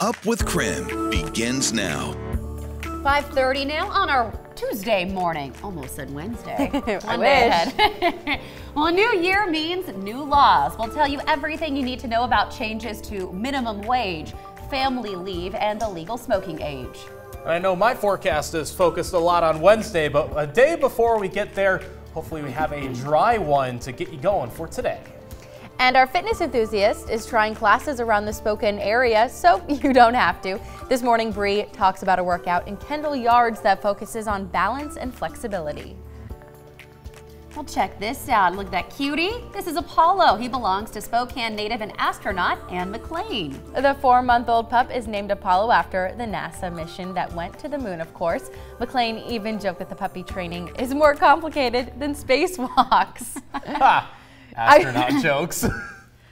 Up with KREM begins now. 5.30 now on our Tuesday morning. Almost said Wednesday. I wish. well, a new year means new laws. We'll tell you everything you need to know about changes to minimum wage, family leave, and the legal smoking age. And I know my forecast is focused a lot on Wednesday, but a day before we get there, hopefully we have a dry one to get you going for today. And our fitness enthusiast is trying classes around the Spokane area, so you don't have to. This morning, Bree talks about a workout in Kendall Yards that focuses on balance and flexibility. Well, check this out. Look at that cutie. This is Apollo. He belongs to Spokane native and astronaut Anne McClain. The four-month-old pup is named Apollo after the NASA mission that went to the moon, of course. McClain even joked that the puppy training is more complicated than spacewalks. astronaut I, jokes.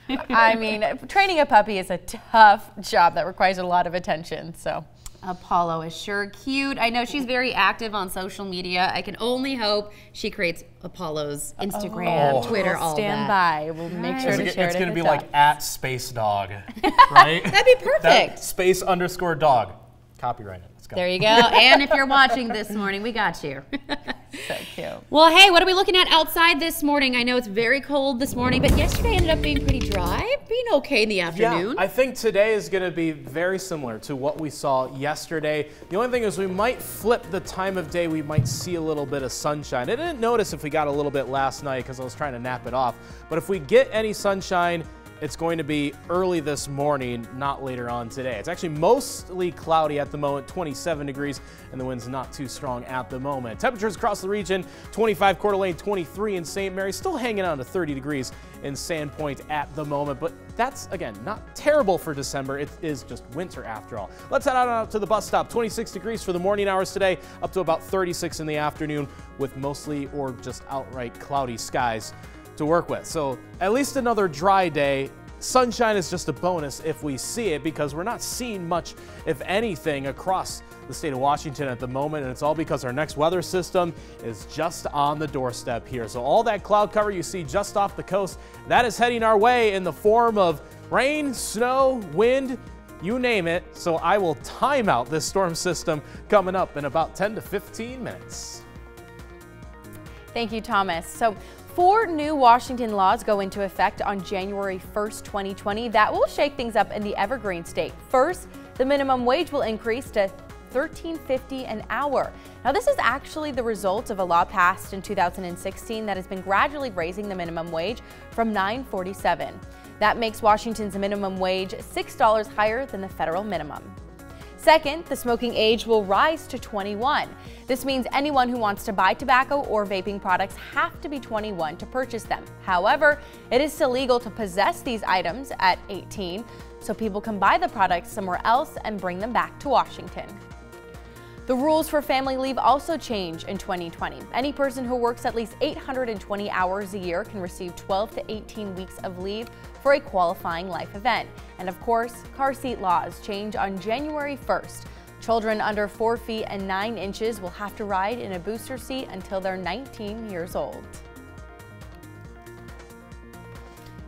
I mean, training a puppy is a tough job that requires a lot of attention. So. Apollo is sure cute. I know she's very active on social media. I can only hope she creates Apollo's Instagram, oh. Twitter, all Stand that. by. We'll make sure to it, share it's it. It's going to be like at space dog, right? That'd be perfect. That space underscore dog. Copyright There you go. and if you're watching this morning, we got you. so cute. Well, hey, what are we looking at outside this morning? I know it's very cold this morning, but yesterday ended up being pretty dry, being okay in the afternoon. Yeah, I think today is going to be very similar to what we saw yesterday. The only thing is we might flip the time of day. We might see a little bit of sunshine. I didn't notice if we got a little bit last night because I was trying to nap it off. But if we get any sunshine, it's going to be early this morning, not later on today. It's actually mostly cloudy at the moment, 27 degrees, and the wind's not too strong at the moment. Temperatures across the region, 25 Coeur d'Alene, 23 in St. Mary, still hanging on to 30 degrees in Sandpoint at the moment, but that's, again, not terrible for December. It is just winter after all. Let's head out to the bus stop. 26 degrees for the morning hours today, up to about 36 in the afternoon with mostly or just outright cloudy skies to work with. So at least another dry day. Sunshine is just a bonus if we see it because we're not seeing much, if anything, across the state of Washington at the moment, and it's all because our next weather system is just on the doorstep here. So all that cloud cover you see just off the coast, that is heading our way in the form of rain, snow, wind, you name it. So I will time out this storm system coming up in about 10 to 15 minutes. Thank you, Thomas. So Four new Washington laws go into effect on January 1st, 2020 that will shake things up in the Evergreen State. First, the minimum wage will increase to $13.50 an hour. Now, this is actually the result of a law passed in 2016 that has been gradually raising the minimum wage from $9.47. That makes Washington's minimum wage $6 higher than the federal minimum. Second, the smoking age will rise to 21. This means anyone who wants to buy tobacco or vaping products have to be 21 to purchase them. However, it is still legal to possess these items at 18, so people can buy the products somewhere else and bring them back to Washington. The rules for family leave also change in 2020. Any person who works at least 820 hours a year can receive 12 to 18 weeks of leave for a qualifying life event. And of course, car seat laws change on January 1st. Children under 4 feet and 9 inches will have to ride in a booster seat until they're 19 years old.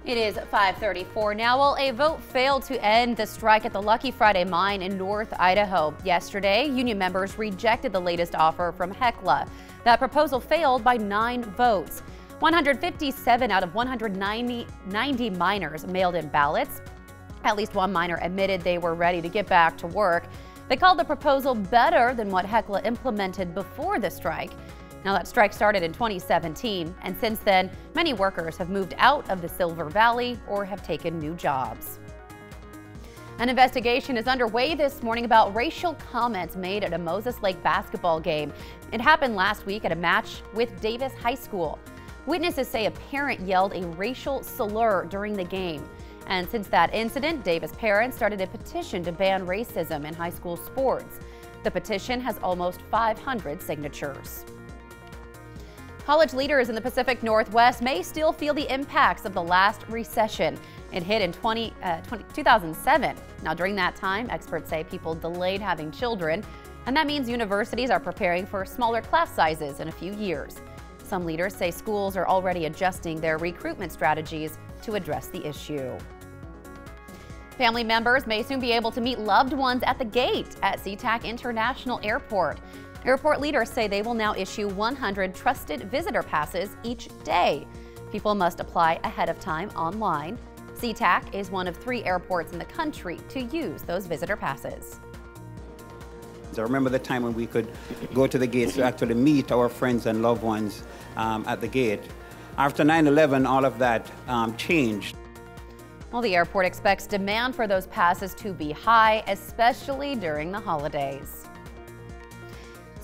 It is 534 now. Well, a vote failed to end the strike at the Lucky Friday mine in North Idaho. Yesterday, union members rejected the latest offer from Hecla. That proposal failed by nine votes. 157 out of 190 90 miners mailed in ballots. At least one miner admitted they were ready to get back to work. They called the proposal better than what Hecla implemented before the strike. Now, that strike started in 2017, and since then, many workers have moved out of the Silver Valley or have taken new jobs. An investigation is underway this morning about racial comments made at a Moses Lake basketball game. It happened last week at a match with Davis High School. Witnesses say a parent yelled a racial slur during the game. And since that incident, Davis parents started a petition to ban racism in high school sports. The petition has almost 500 signatures. College leaders in the Pacific Northwest may still feel the impacts of the last recession. It hit in 20, uh, 20, 2007. Now, during that time, experts say people delayed having children, and that means universities are preparing for smaller class sizes in a few years. Some leaders say schools are already adjusting their recruitment strategies to address the issue. Family members may soon be able to meet loved ones at the gate at SeaTac International Airport. Airport leaders say they will now issue 100 trusted visitor passes each day. People must apply ahead of time online. SeaTac is one of three airports in the country to use those visitor passes. I remember the time when we could go to the gates to actually meet our friends and loved ones um, at the gate. After 9 11, all of that um, changed. Well, the airport expects demand for those passes to be high, especially during the holidays.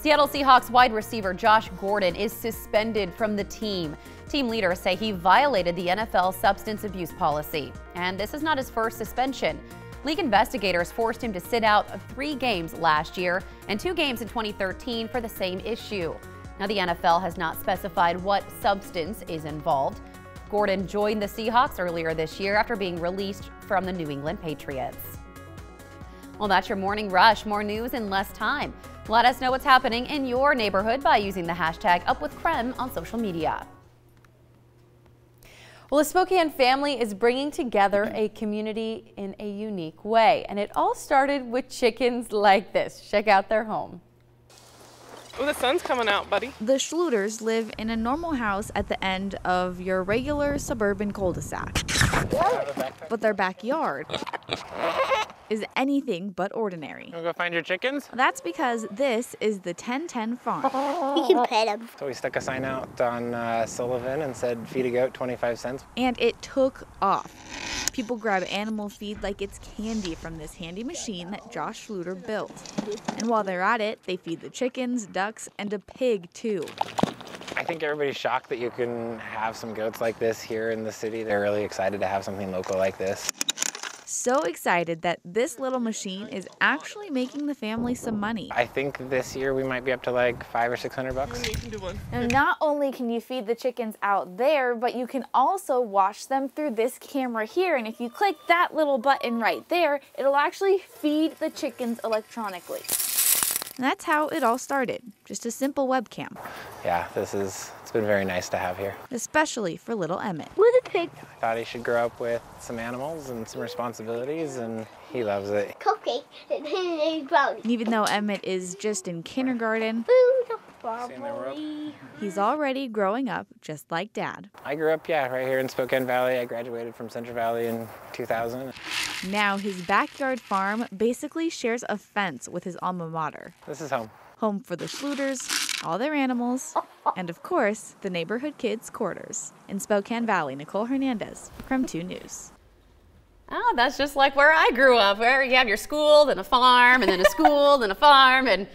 Seattle Seahawks wide receiver Josh Gordon is suspended from the team. Team leaders say he violated the NFL substance abuse policy. And this is not his first suspension. League investigators forced him to sit out three games last year and two games in 2013 for the same issue. Now, the NFL has not specified what substance is involved. Gordon joined the Seahawks earlier this year after being released from the New England Patriots. Well, that's your morning rush. More news in less time. Let us know what's happening in your neighborhood by using the hashtag UpWithKrem on social media. Well, the Spokane family is bringing together a community in a unique way, and it all started with chickens like this. Check out their home. Oh, the sun's coming out, buddy. The Schluters live in a normal house at the end of your regular suburban cul-de-sac. But their backyard is anything but ordinary. You wanna go find your chickens? That's because this is the 1010 farm. You can pet them. So we stuck a sign out on uh, Sullivan and said, feed a goat 25 cents. And it took off. People grab animal feed like it's candy from this handy machine that Josh Schluter built. And while they're at it, they feed the chickens, ducks, and a pig too. I think everybody's shocked that you can have some goats like this here in the city. They're really excited to have something local like this. So excited that this little machine is actually making the family some money. I think this year we might be up to like five or six hundred bucks. And not only can you feed the chickens out there, but you can also watch them through this camera here. And if you click that little button right there, it'll actually feed the chickens electronically. And that's how it all started. Just a simple webcam, Yeah, this is, it's been very nice to have here. especially for little Emmett. With a pig I thought he should grow up with some animals and some responsibilities and he loves it. cupcake and a brownie. Even though Emmett is just in kindergarten, Food, See the world. he's already growing up just like dad. I grew up, yeah, right here in Spokane Valley. I graduated from Central Valley in 2000. Now his backyard farm basically shares a fence with his alma mater. This is home. Home for the Schluters, all their animals, and of course, the neighborhood kids' quarters. In Spokane Valley, Nicole Hernandez, KREM 2 News. Oh, that's just like where I grew up, where you have your school, then a farm, and then a school, then a farm, and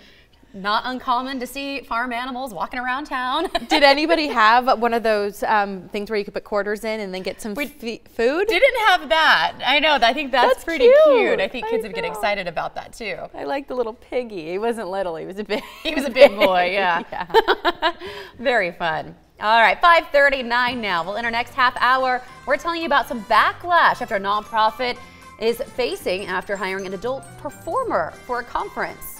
not uncommon to see farm animals walking around town. Did anybody have one of those um, things where you could put quarters in and then get some food? Didn't have that. I know. I think that's, That's pretty cute. cute. I think I kids would get excited about that too. I like the little piggy. He wasn't little. He was a big. He was a big boy, yeah. yeah. Very fun. All right, 539 now. Well, in our next half hour, we're telling you about some backlash after a nonprofit is facing after hiring an adult performer for a conference.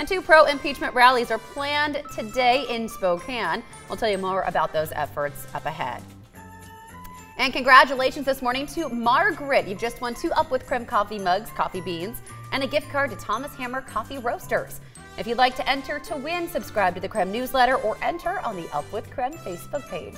And two pro impeachment rallies are planned today in Spokane. We'll tell you more about those efforts up ahead. And congratulations this morning to Margaret. You've just won two Up with KREM coffee mugs, coffee beans, and a gift card to Thomas Hammer Coffee Roasters. If you'd like to enter to win, subscribe to the KREM newsletter or enter on the Up with KREM Facebook page.